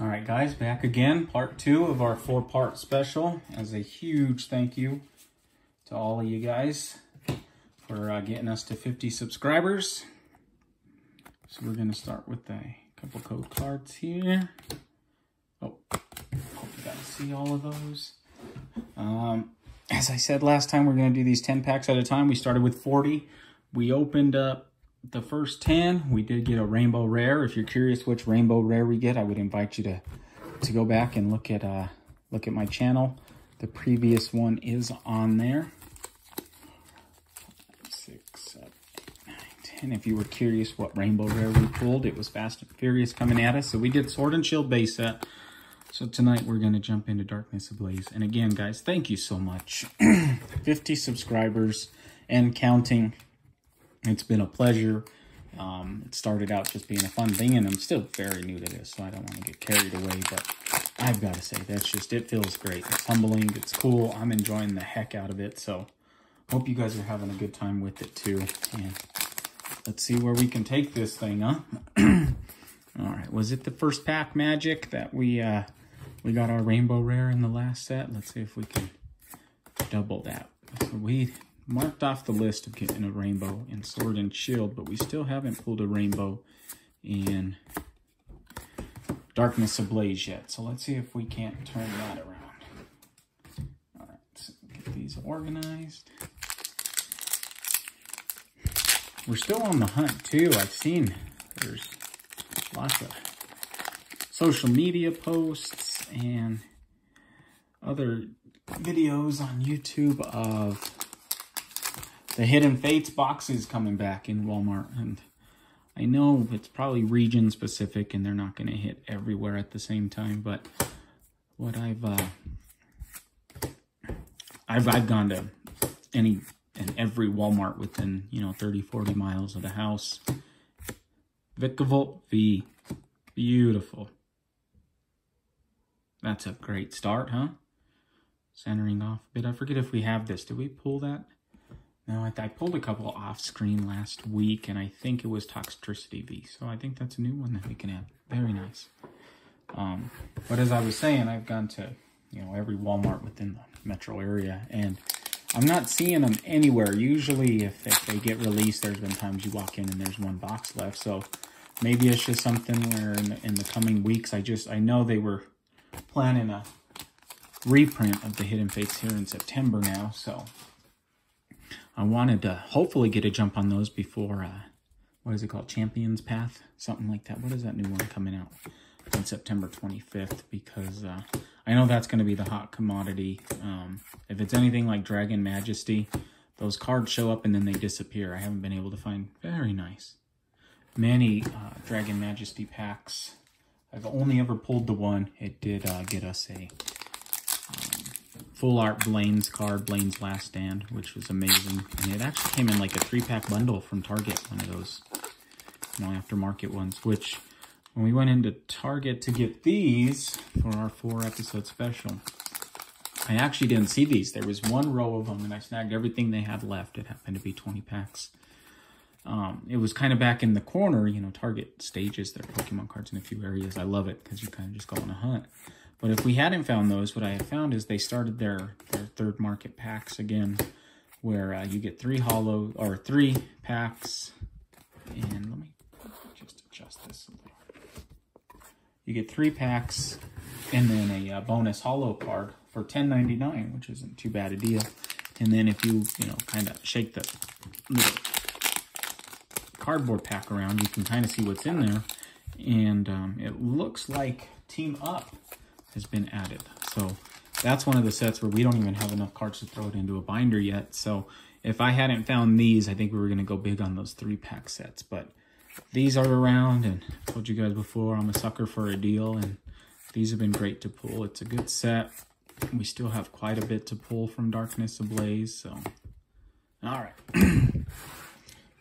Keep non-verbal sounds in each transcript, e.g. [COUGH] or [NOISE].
All right, guys, back again. Part two of our four-part special. As a huge thank you to all of you guys for uh, getting us to 50 subscribers. So we're going to start with a couple code cards here. Oh, hope you guys see all of those. Um, as I said last time, we're going to do these 10 packs at a time. We started with 40. We opened up the first 10, we did get a rainbow rare. If you're curious which rainbow rare we get, I would invite you to to go back and look at uh look at my channel. The previous one is on there. Six, seven, eight, nine, ten. If you were curious what rainbow rare we pulled, it was Fast and Furious coming at us. So we did Sword and Shield base set. So tonight we're going to jump into Darkness Ablaze. And again, guys, thank you so much. [CLEARS THROAT] 50 subscribers and counting. It's been a pleasure. Um, it started out just being a fun thing, and I'm still very new to this, so I don't want to get carried away, but I've got to say, that's just, it feels great. It's humbling, it's cool, I'm enjoying the heck out of it, so hope you guys are having a good time with it, too. And let's see where we can take this thing, huh? [CLEARS THROAT] All right, was it the first pack magic that we, uh, we got our rainbow rare in the last set? Let's see if we can double that. So we marked off the list of getting a rainbow in Sword and Shield, but we still haven't pulled a rainbow in Darkness Ablaze yet. So let's see if we can't turn that around. All right, so get these organized. We're still on the hunt too. I've seen there's lots of social media posts and other videos on YouTube of the Hidden Fates boxes coming back in Walmart. And I know it's probably region specific and they're not going to hit everywhere at the same time. But what I've, uh, I've, I've gone to any and every Walmart within, you know, 30, 40 miles of the house. Vikavolt V. Beautiful. That's a great start, huh? Centering off a bit. I forget if we have this. Did we pull that? No, I, I, pulled a couple off screen last week, and I think it was Toxtricity V. So I think that's a new one that we can add. Very nice. Um, but as I was saying, I've gone to you know every Walmart within the metro area, and I'm not seeing them anywhere. Usually, if, if they get released, there's been times you walk in and there's one box left. So maybe it's just something where in the, in the coming weeks, I just I know they were planning a reprint of the Hidden Fates here in September now, so I wanted to hopefully get a jump on those before, uh, what is it called? Champions Path? Something like that. What is that new one coming out on September 25th? Because uh, I know that's going to be the hot commodity. Um, if it's anything like Dragon Majesty, those cards show up and then they disappear. I haven't been able to find very nice. Many uh, Dragon Majesty packs. I've only ever pulled the one. It did uh, get us a full art Blaine's card, Blaine's Last Stand, which was amazing. And it actually came in like a three pack bundle from Target, one of those, you know, aftermarket ones, which when we went into Target to get these for our four episode special, I actually didn't see these. There was one row of them and I snagged everything they had left. It happened to be 20 packs. Um, it was kind of back in the corner, you know, Target stages their Pokemon cards in a few areas. I love it because you kind of just go on a hunt. But if we hadn't found those, what I have found is they started their, their third market packs again, where uh, you get three holo, or three packs, and let me just adjust this a little. You get three packs, and then a uh, bonus holo card for $10.99, which isn't too bad a deal. And then if you, you know, kind of shake the cardboard pack around, you can kind of see what's in there. And um, it looks like Team Up has been added. So that's one of the sets where we don't even have enough cards to throw it into a binder yet. So if I hadn't found these, I think we were going to go big on those three pack sets. But these are around and I told you guys before, I'm a sucker for a deal and these have been great to pull. It's a good set. We still have quite a bit to pull from Darkness Ablaze. So, all right. [CLEARS THROAT]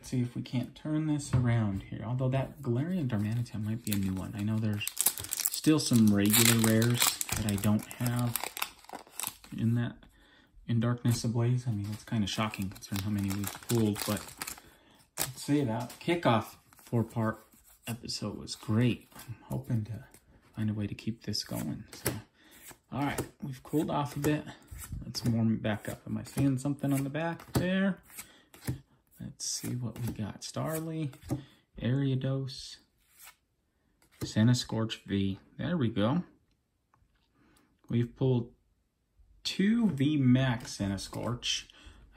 See if we can't turn this around here. Although that Galarian Darmanitan might be a new one. I know there's still some regular rares that I don't have in that in Darkness Ablaze. I mean, it's kind of shocking considering how many we've pulled, but let's say that kickoff four-part episode was great. I'm hoping to find a way to keep this going. So, all right, we've cooled off a bit. Let's warm it back up. Am I seeing something on the back there? Let's see what we got. Starly, Ariados, Centiskorch V. There we go. We've pulled two V Max Centiskorch.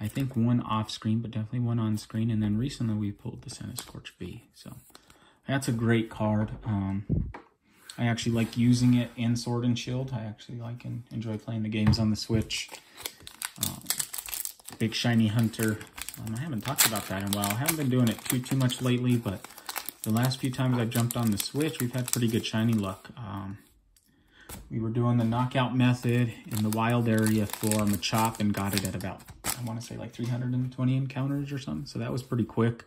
I think one off screen, but definitely one on screen. And then recently we pulled the Centiskorch V. So that's a great card. Um, I actually like using it in Sword and Shield. I actually like and enjoy playing the games on the Switch. Um, Big Shiny Hunter. Um, I haven't talked about that in a while. I haven't been doing it too, too much lately, but the last few times I've jumped on the Switch, we've had pretty good shiny luck. Um, we were doing the knockout method in the wild area for Machop and got it at about, I want to say like 320 encounters or something. So that was pretty quick.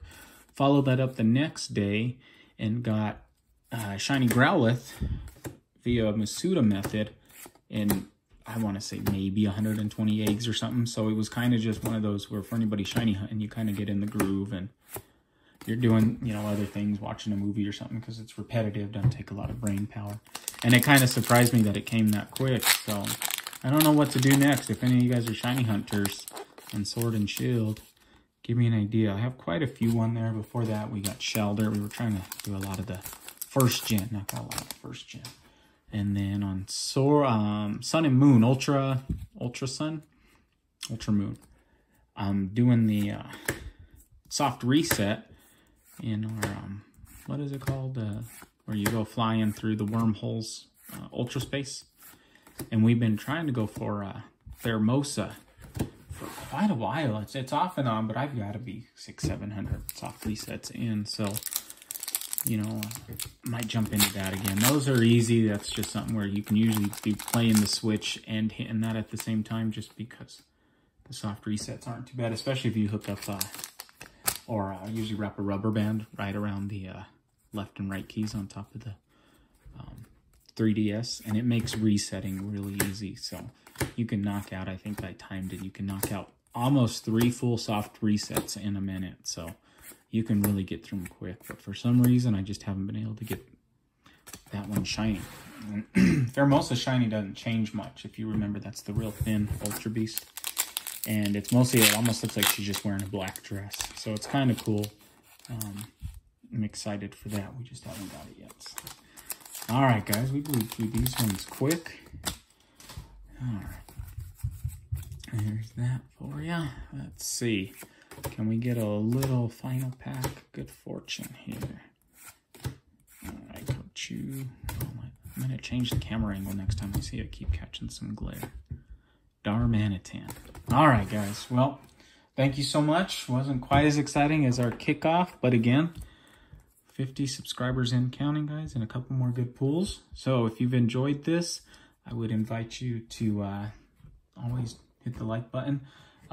Followed that up the next day and got uh, Shiny Growlithe via Masuda method in, I want to say maybe 120 eggs or something. So it was kind of just one of those where for anybody shiny hunting, you kind of get in the groove and you're doing, you know, other things, watching a movie or something because it's repetitive, doesn't take a lot of brain power. And it kind of surprised me that it came that quick. So I don't know what to do next. If any of you guys are shiny hunters and Sword and Shield, give me an idea. I have quite a few on there. Before that, we got Shellder. We were trying to do a lot of the first gen, not got a lot of first gen. And then on Sor, um, Sun and Moon, Ultra, Ultra Sun, Ultra Moon. I'm doing the uh, soft reset in our, um, what is it called? Uh, where you go flying through the wormholes, uh, Ultra Space. And we've been trying to go for uh, Pheromosa for quite a while. It's, it's off and on, but I've got to be six, 700 soft resets in. So you know, might jump into that again. Those are easy. That's just something where you can usually be playing the Switch and hitting that at the same time just because the soft resets aren't too bad, especially if you hook up, uh, or I uh, usually wrap a rubber band right around the uh, left and right keys on top of the um, 3DS, and it makes resetting really easy. So you can knock out, I think I timed it, you can knock out almost three full soft resets in a minute. So you can really get through them quick. But for some reason, I just haven't been able to get that one shiny. Pheromosa [CLEARS THROAT] shiny doesn't change much. If you remember, that's the real thin Ultra Beast. And it's mostly, it almost looks like she's just wearing a black dress. So it's kind of cool. Um, I'm excited for that. We just haven't got it yet. So. All right, guys, we blew through these ones quick. All right. There's that for you. Let's see. Can we get a little final pack? Good fortune here. Alright, Kochu. Oh I'm going to change the camera angle next time I see it. Keep catching some glare. Darmanitan. Alright, guys. Well, thank you so much. Wasn't quite as exciting as our kickoff, but again, 50 subscribers in counting, guys, and a couple more good pools. So if you've enjoyed this, I would invite you to uh, always hit the like button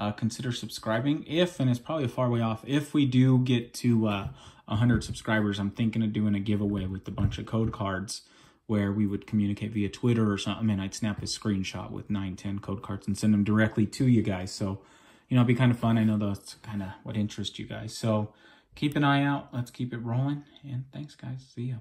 uh, consider subscribing. If, and it's probably a far way off, if we do get to uh, 100 subscribers, I'm thinking of doing a giveaway with a bunch of code cards where we would communicate via Twitter or something, and I'd snap a screenshot with 910 code cards and send them directly to you guys. So, you know, it'd be kind of fun. I know that's kind of what interests you guys. So keep an eye out. Let's keep it rolling. And thanks, guys. See ya.